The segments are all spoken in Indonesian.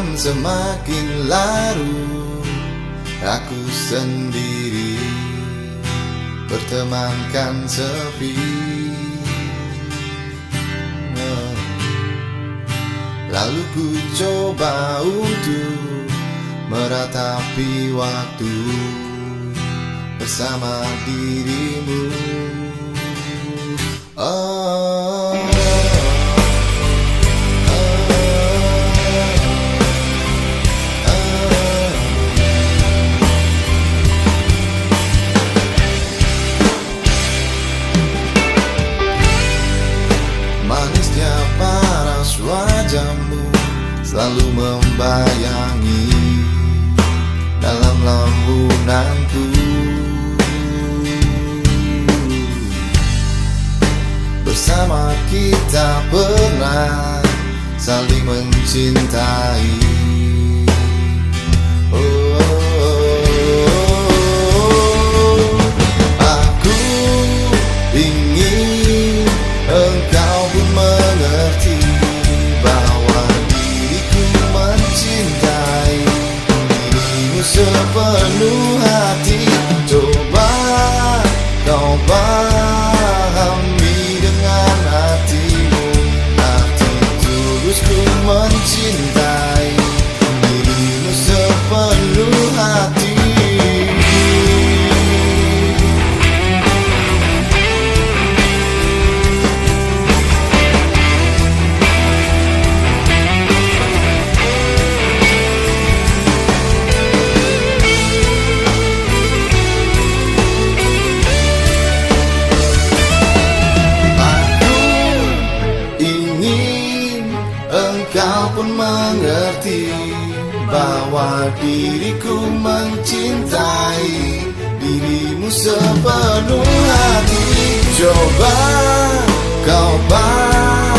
malam semakin larut. Aku sendiri Bertemankan sepi. Lalu ku coba untuk Meratapi waktu Bersama dirimu. Oh. mengerti bahwa diriku mencintai dirimu sepenuh hati. Coba kau baca.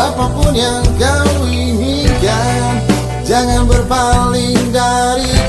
apa pun yang kau inginkan Jangan berpaling dari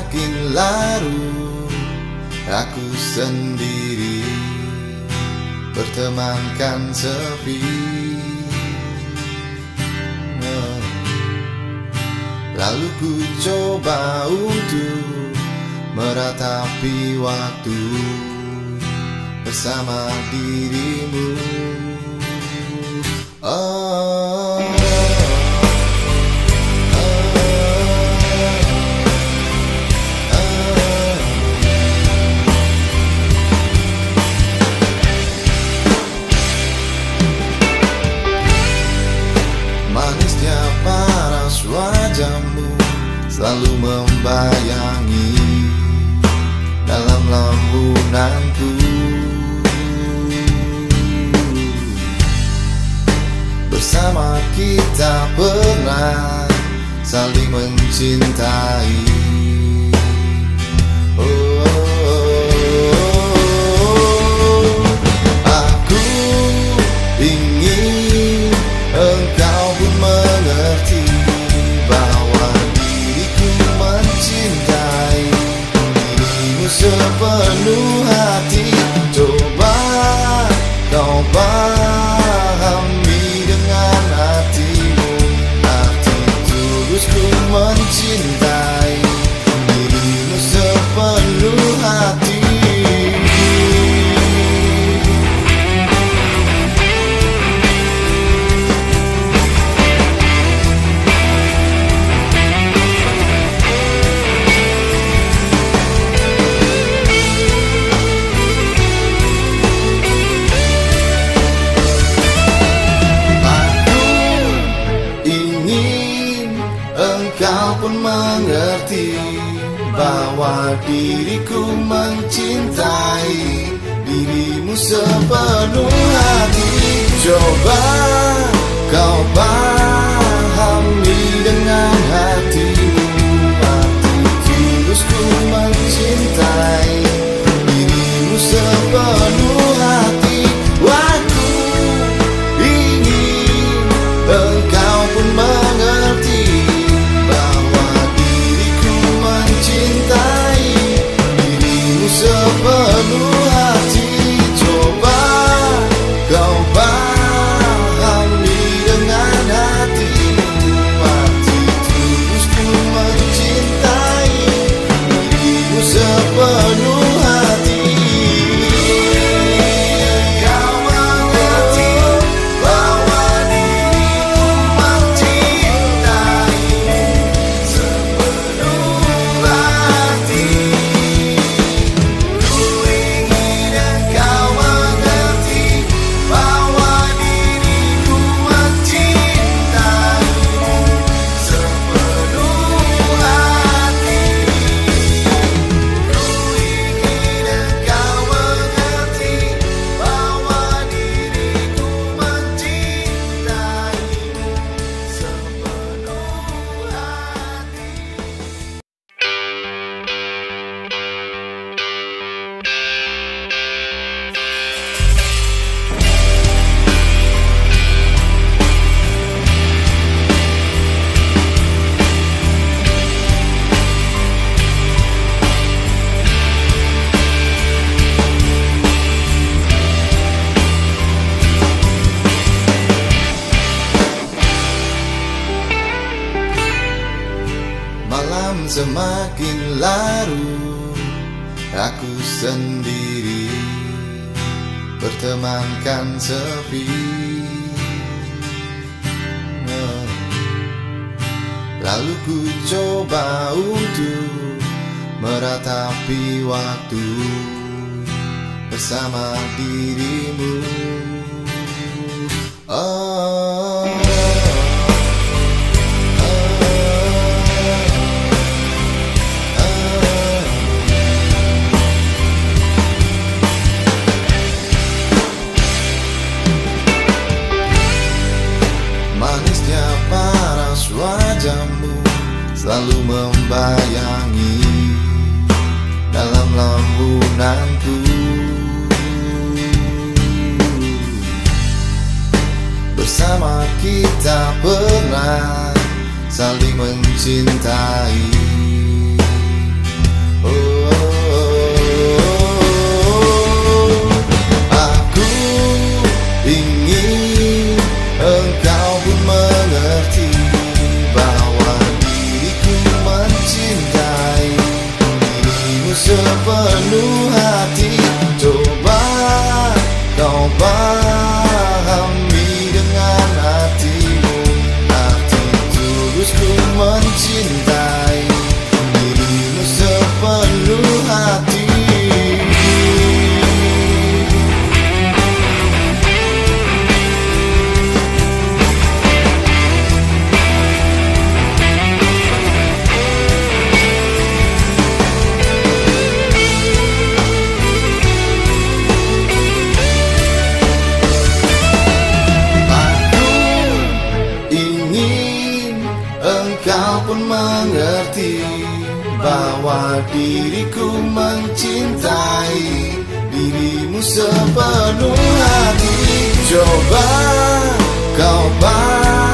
makin larut. Aku sendiri Bertemankan sepi. Lalu ku coba untuk Meratapi waktu Bersama dirimu. Oh. bahwa diriku mencintai dirimu sepenuh hati. Coba kau baca makin larut. Aku sendiri Bertemankan sepi. Lalu ku coba untuk Meratapi waktu Bersama dirimu. Oh. bahwa diriku mencintai dirimu sepenuh hati coba kau bayangkan.